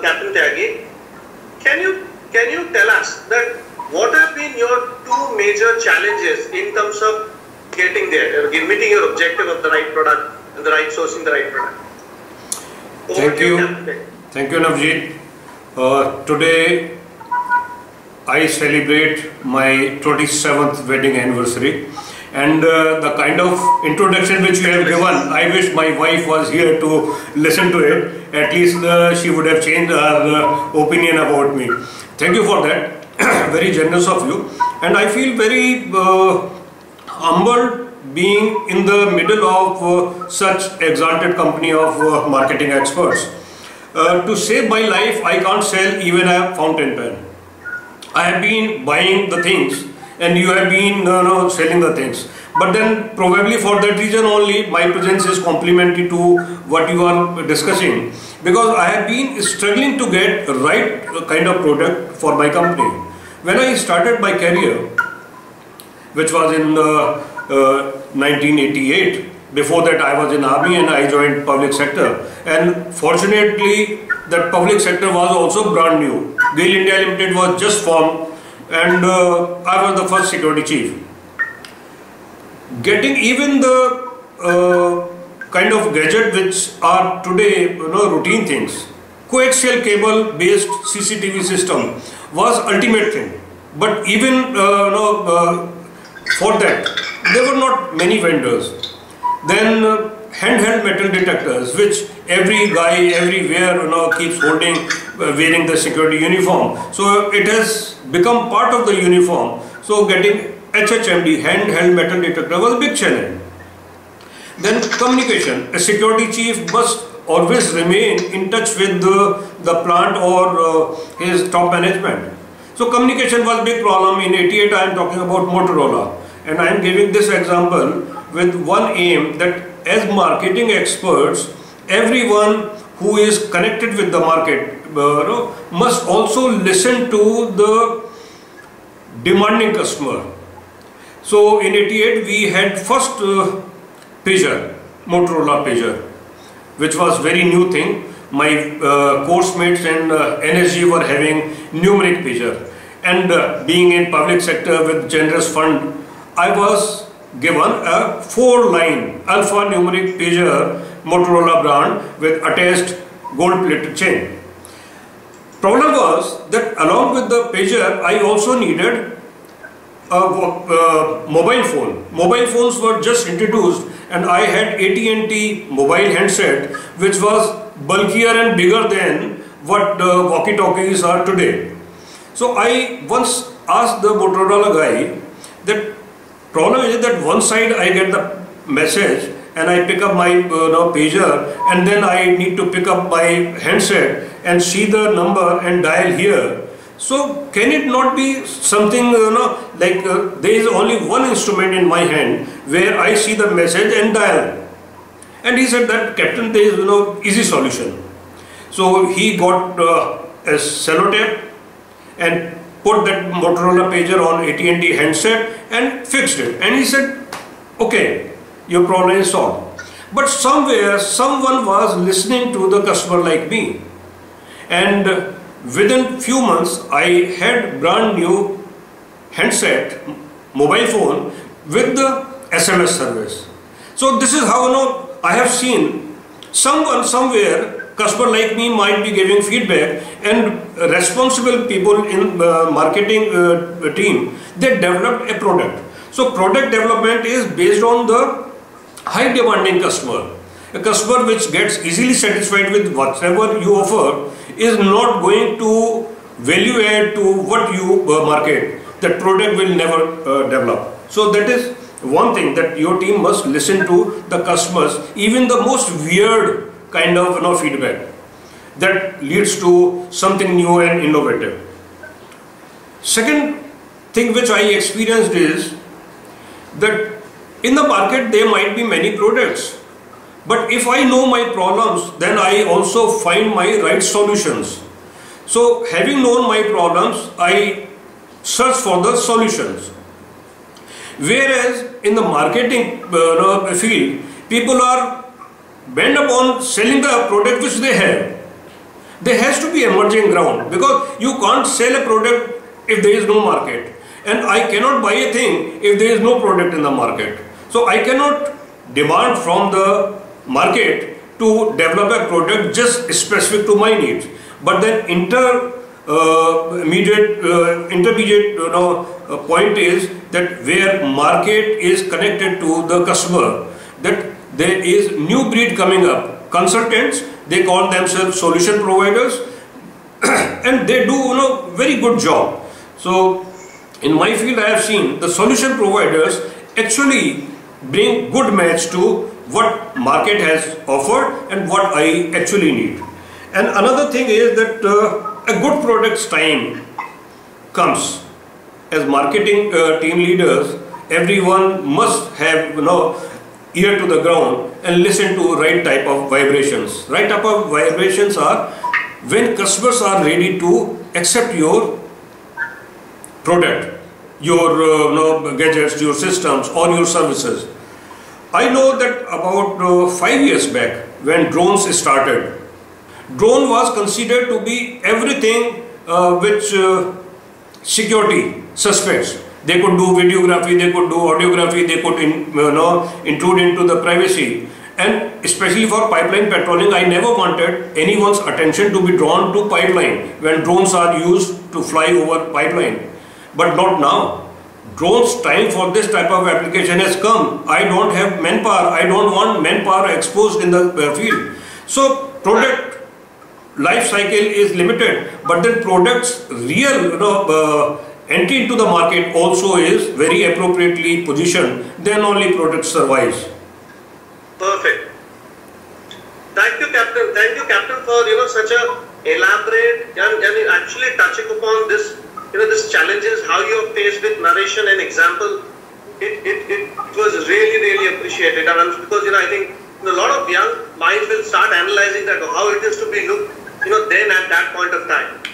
Captain Tyagi, can you can you tell us that what have been your two major challenges in terms of getting there, or meeting your objective of the right product and the right sourcing the right product? Over Thank you. Thank you, Navjeet. Uh, today, I celebrate my 27th wedding anniversary. And uh, the kind of introduction which you have given, I wish my wife was here to listen to it. At least uh, she would have changed her uh, opinion about me. Thank you for that. very generous of you. And I feel very uh, humbled being in the middle of uh, such exalted company of marketing experts. To save my life, I can't sell even a fountain pen. I have been buying the things and you have been uh, no, selling the things. But then probably for that reason only my presence is complementary to what you are discussing because I have been struggling to get right kind of product for my company. When I started my career, which was in uh, uh, 1988. Before that, I was in army and I joined public sector. And fortunately, that public sector was also brand new. GAIL India Limited was just formed, and uh, I was the first security chief. Getting even the uh, kind of gadget which are today, you know, routine things. Coaxial cable based CCTV system was ultimate thing. But even uh, you know, uh, for that, there were not many vendors. Then uh, handheld metal detectors, which every guy everywhere you know keeps holding, uh, wearing the security uniform. So it has become part of the uniform. So getting HHMD handheld metal detector was a big challenge. Then communication. A security chief must always remain in touch with the, the plant or uh, his top management. So communication was a big problem. In 88 I am talking about Motorola. And I am giving this example with one aim that as marketing experts, everyone who is connected with the market uh, must also listen to the demanding customer. So in 88 we had first uh, pager, Motorola pager, which was very new thing. My uh, course mates and uh, NSG were having numeric pager. And uh, being in public sector with generous fund, I was given a four line alphanumeric pager Motorola brand with attached gold plated chain. Problem was that along with the pager, I also needed a uh, mobile phone. Mobile phones were just introduced, and I had AT&T mobile handset, which was bulkier and bigger than what the walkie-talkies are today. So I once asked the Motorola guy that problem is that one side I get the message and I pick up my uh, know, pager and then I need to pick up my handset and see the number and dial here. So can it not be something you know like uh, there is only one instrument in my hand where I see the message and dial. And he said that captain there is you know easy solution. So he got uh, a sellotape and put that Motorola pager on AT&T handset and fixed it. And he said, okay, your problem is solved. But somewhere, someone was listening to the customer like me. And within few months, I had brand new handset, mobile phone with the SMS service. So this is how you know I have seen someone somewhere customer like me might be giving feedback and responsible people in uh, marketing uh, team they developed a product. So product development is based on the high demanding customer. A customer which gets easily satisfied with whatever you offer is not going to value add to what you uh, market. That product will never uh, develop. So that is one thing that your team must listen to the customers. Even the most weird kind of you know, feedback that leads to something new and innovative. Second thing which I experienced is that in the market there might be many products but if I know my problems then I also find my right solutions. So having known my problems I search for the solutions. Whereas in the marketing uh, field people are bent upon selling the product which they have there has to be emerging ground because you can't sell a product if there is no market and I cannot buy a thing if there is no product in the market. So I cannot demand from the market to develop a product just specific to my needs. But then inter uh, immediate uh, intermediate you know, uh, point is that where market is connected to the customer that there is new breed coming up. Consultants they call themselves solution providers and they do you know very good job. So in my field i have seen the solution providers actually bring good match to what market has offered and what i actually need. And another thing is that uh, a good product's time comes. As marketing uh, team leaders everyone must have you know ear to the ground and listen to right type of vibrations right type of vibrations are when customers are ready to accept your product your uh, gadgets your systems or your services i know that about uh, 5 years back when drones started drone was considered to be everything uh, which uh, security suspects. They could do videography, they could do audiography, they could in, you know, intrude into the privacy. And especially for pipeline patrolling, I never wanted anyone's attention to be drawn to pipeline when drones are used to fly over pipeline. But not now. Drones time for this type of application has come. I don't have manpower. I don't want manpower exposed in the uh, field. So product life cycle is limited, but then products real you know, uh, entry into the market also is very appropriately positioned, then only product survives. Perfect. Thank you, Captain. Thank you, Captain, for you know such a elaborate and, and actually touching upon this you know this challenges how you are faced with narration and example. It, it, it, it was really really appreciated and because you know I think a lot of young minds will start analyzing that how it is to be looked you know, then at that point of time.